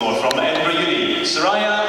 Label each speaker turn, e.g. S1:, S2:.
S1: From Edinburgh Uni, Soraya